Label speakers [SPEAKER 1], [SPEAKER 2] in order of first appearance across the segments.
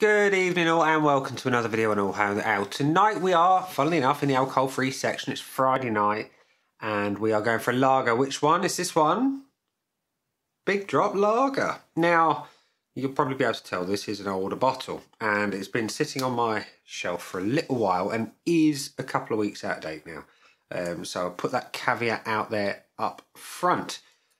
[SPEAKER 1] Good evening all and welcome to another video on All Hail The Ale. Tonight we are, funnily enough, in the alcohol free section. It's Friday night and we are going for a lager. Which one is this one? Big Drop Lager. Now, you'll probably be able to tell this is an older bottle and it's been sitting on my shelf for a little while and is a couple of weeks out of date now. Um, so I'll put that caveat out there up front.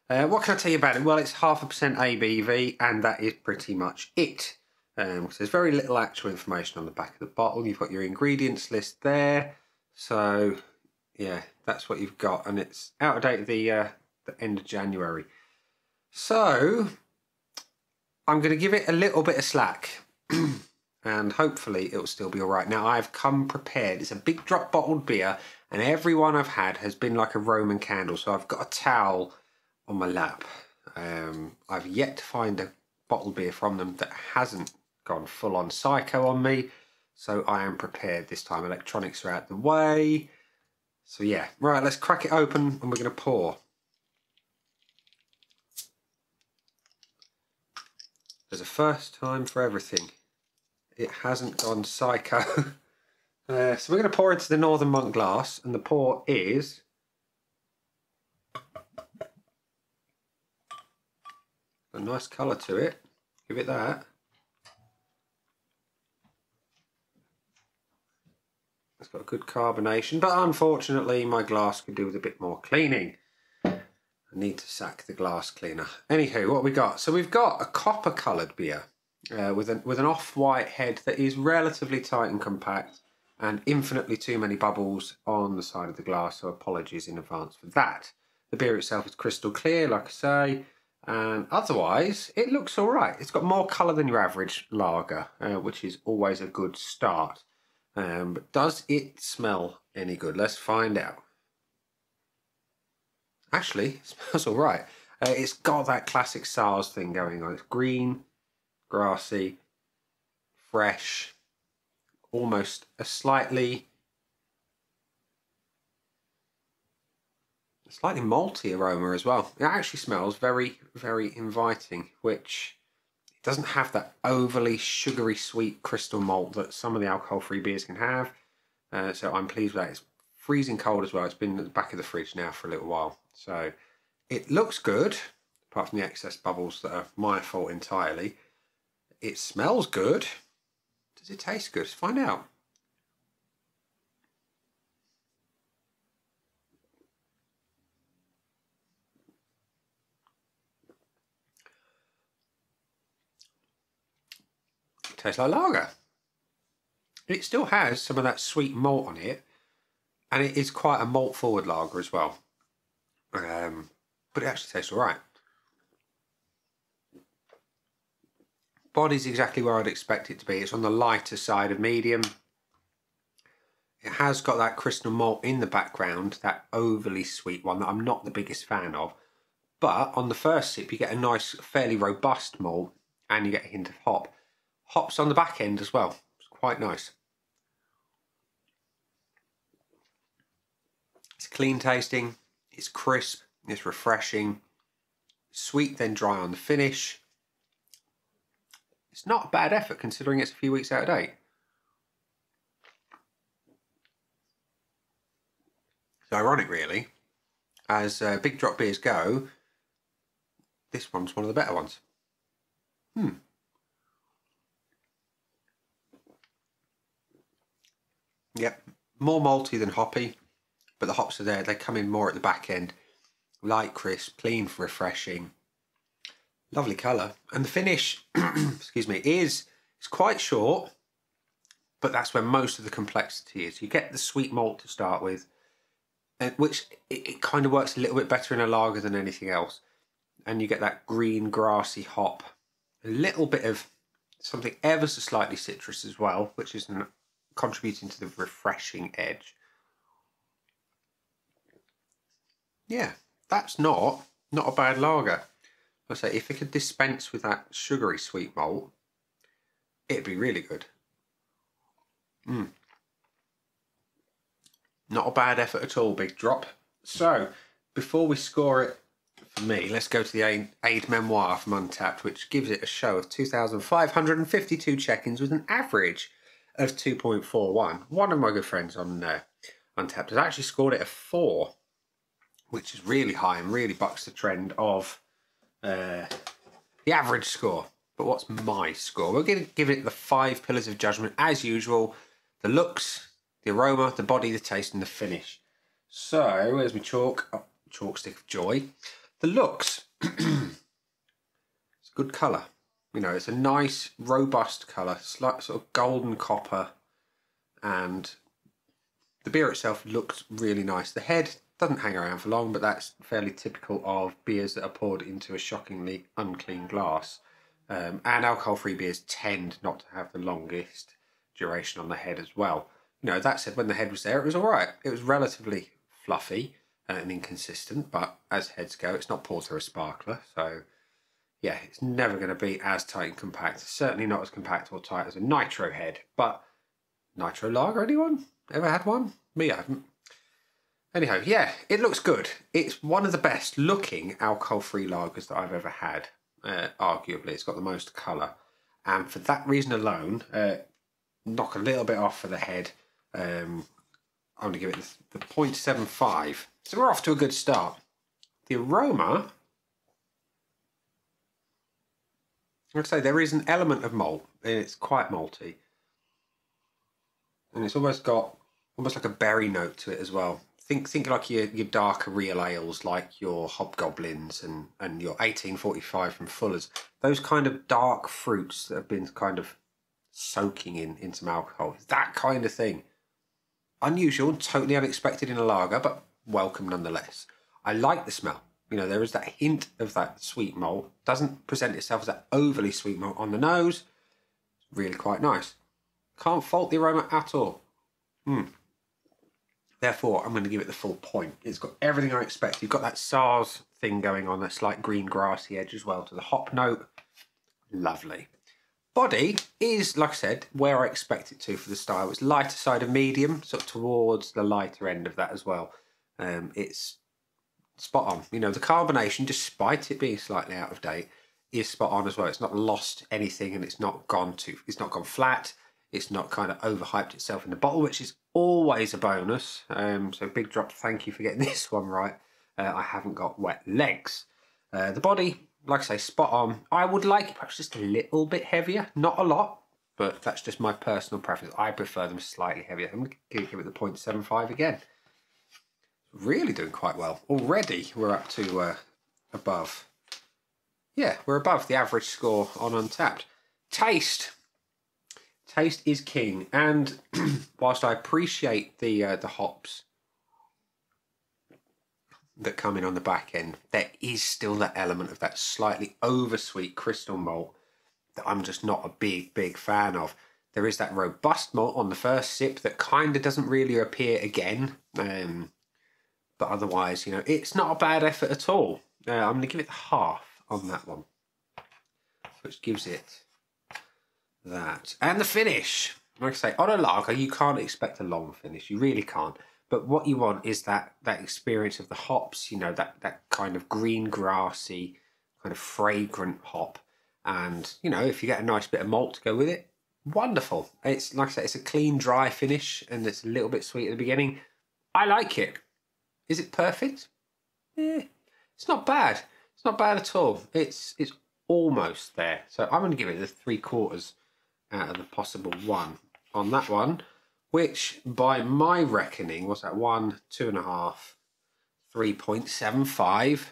[SPEAKER 1] Uh, what can I tell you about it? Well, it's half a percent ABV and that is pretty much it. Um, there's very little actual information on the back of the bottle. You've got your ingredients list there. So, yeah, that's what you've got. And it's out of date at the, uh, the end of January. So, I'm going to give it a little bit of slack. and hopefully it'll still be all right. Now, I've come prepared. It's a big drop bottled beer. And every one I've had has been like a Roman candle. So I've got a towel on my lap. Um, I've yet to find a bottled beer from them that hasn't gone full on psycho on me. So I am prepared this time. Electronics are out the way. So yeah, right, let's crack it open and we're going to pour. There's a first time for everything. It hasn't gone psycho. uh, so we're going to pour into the Northern Monk glass and the pour is a nice colour to it. Give it that. It's got good carbonation, but unfortunately my glass could do with a bit more cleaning. I need to sack the glass cleaner. Anywho, what we got? So we've got a copper coloured beer uh, with, an, with an off-white head that is relatively tight and compact and infinitely too many bubbles on the side of the glass, so apologies in advance for that. The beer itself is crystal clear, like I say, and otherwise it looks all right. It's got more colour than your average lager, uh, which is always a good start. Um, but does it smell any good? Let's find out. Actually, smells all right. Uh, it's got that classic Saaz thing going on. It's green, grassy, fresh, almost a slightly slightly malty aroma as well. It actually smells very, very inviting, which it doesn't have that overly sugary sweet crystal malt that some of the alcohol-free beers can have. Uh, so I'm pleased with that. It's freezing cold as well. It's been at the back of the fridge now for a little while. So it looks good, apart from the excess bubbles that are my fault entirely. It smells good. Does it taste good? Let's find out. Tastes like lager. It still has some of that sweet malt on it, and it is quite a malt forward lager as well. Um, but it actually tastes all right. Body's exactly where I'd expect it to be. It's on the lighter side of medium. It has got that crystal malt in the background, that overly sweet one that I'm not the biggest fan of. But on the first sip, you get a nice, fairly robust malt, and you get a hint of hop hops on the back end as well. It's quite nice. It's clean tasting, it's crisp, it's refreshing, sweet then dry on the finish. It's not a bad effort considering it's a few weeks out of date. It's ironic really, as uh, big drop beers go, this one's one of the better ones. Hmm. Yep, more malty than hoppy, but the hops are there. They come in more at the back end. Light, crisp, clean, refreshing. Lovely colour. And the finish, excuse me, is it's quite short, but that's where most of the complexity is. You get the sweet malt to start with, uh, which it, it kind of works a little bit better in a lager than anything else. And you get that green, grassy hop. A little bit of something ever so slightly citrus as well, which is contributing to the refreshing edge. Yeah, that's not not a bad lager. I say if it could dispense with that sugary sweet malt, it'd be really good. Mm. Not a bad effort at all, big drop. So, before we score it for me. Let's go to the Aid, Aid Memoir from Untappd, which gives it a show of 2,552 check-ins with an average of 2.41. One of my good friends on uh, Untappd has actually scored it a 4, which is really high and really bucks the trend of uh, the average score. But what's my score? We're going to give it the five pillars of judgment as usual. The looks, the aroma, the body, the taste and the finish. So, where's my chalk? Oh, chalk stick of joy. The looks. it's a good colour. You know, it's a nice, robust colour. Slight sort of golden copper. And the beer itself looks really nice. The head doesn't hang around for long, but that's fairly typical of beers that are poured into a shockingly unclean glass. Um, and alcohol-free beers tend not to have the longest duration on the head as well. You know, that said, when the head was there, it was all right. It was relatively fluffy and inconsistent, but as heads go, it's not poured through a sparkler, so yeah, it's never going to be as tight and compact. Certainly not as compact or tight as a nitro head, but nitro lager, anyone? Ever had one? Me, I haven't. Anyhow, yeah, it looks good. It's one of the best looking alcohol-free lagers that I've ever had. Uh, arguably, it's got the most colour, and for that reason alone, uh, knock a little bit off for the head. Um, I'm going to give it the, the 0.75. So we're off to a good start. The aroma, like I say, there is an element of malt, and it's quite malty. And it's almost got almost like a berry note to it as well. Think think like your, your darker real ales, like your hobgoblins and, and your 1845 from Fuller's. Those kind of dark fruits that have been kind of soaking in, in some alcohol. That kind of thing. Unusual, totally unexpected in a lager, but welcome nonetheless. I like the smell. You know, there is that hint of that sweet malt. Doesn't present itself as that overly sweet malt on the nose. Really quite nice. Can't fault the aroma at all. Hmm. Therefore, I'm going to give it the full point. It's got everything I expect. You've got that Saaz thing going on, that slight green grassy edge as well to the hop note. Lovely. Body is, like I said, where I expect it to for the style. It's lighter side of medium, sort of towards the lighter end of that as well. Um, it's spot on. You know, the carbonation, despite it being slightly out of date, is spot on as well. It's not lost anything and it's not gone too, it's not gone flat. It's not kind of overhyped itself in the bottle, which is always a bonus. Um, so big drop, thank you for getting this one right. Uh, I haven't got wet legs. Uh, the body, like I say, spot on. I would like it perhaps just a little bit heavier, not a lot, but that's just my personal preference. I prefer them slightly heavier. I'm going to give it the 0.75 again. Really doing quite well. Already we're up to uh, above. Yeah, we're above the average score on Untappd. Taste. Taste is king. And whilst I appreciate the uh, the hops that come in on the back end, there is still that element of that slightly oversweet crystal malt that I'm just not a big, big fan of. There is that robust malt on the first sip that kind of doesn't really appear again. Um, but otherwise, you know, it's not a bad effort at all. Uh, I'm going to give it half on that one, which gives it that. And the finish. Like I say, on a lager, you can't expect a long finish. You really can't. But what you want is that that experience of the hops, you know, that, that kind of green grassy, kind of fragrant hop. And, you know, if you get a nice bit of malt to go with it, wonderful. It's like I said, it's a clean, dry finish and it's a little bit sweet at the beginning. I like it. Is it perfect? Yeah, it's not bad. It's not bad at all. It's it's almost there. So I'm going to give it the three quarters out of the possible one on that one which by my reckoning was at one, two and a half, 3.75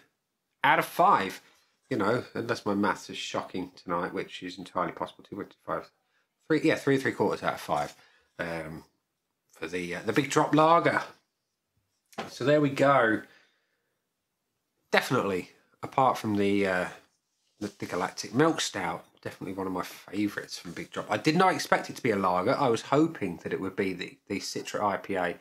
[SPEAKER 1] out of five. You know, unless my maths is shocking tonight, which is entirely possible. Two point five, three, yeah, three three quarters out of five um, for the uh, the big drop lager. So there we go. Definitely, apart from the uh, the, the Galactic Milk Stout, definitely one of my favourites from Big Drop. I did not expect it to be a lager. I was hoping that it would be the, the Citra IPA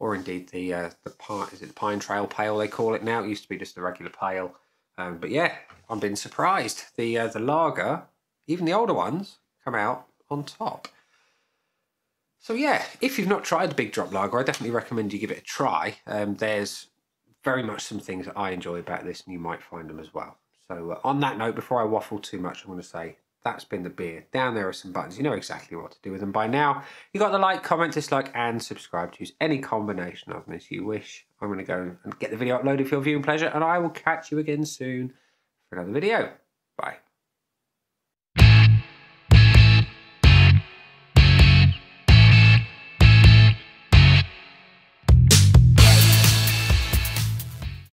[SPEAKER 1] or indeed the uh, the pine, is it the Pine Trail Pale they call it now. It used to be just the regular pale. Um, but yeah, I'm being surprised. The uh, the lager, even the older ones, come out on top. So yeah, if you've not tried the Big Drop Lager, I definitely recommend you give it a try. Um, there's very much some things that I enjoy about this, and you might find them as well. So, uh, on that note, before I waffle too much, I'm going to say that's been the beer. Down there are some buttons. You know exactly what to do with them by now. You got the like, comment, dislike, and subscribe to use any combination of them as you wish. I'm going to go and get the video uploaded for your viewing pleasure, and I will catch you again soon for another video. Bye.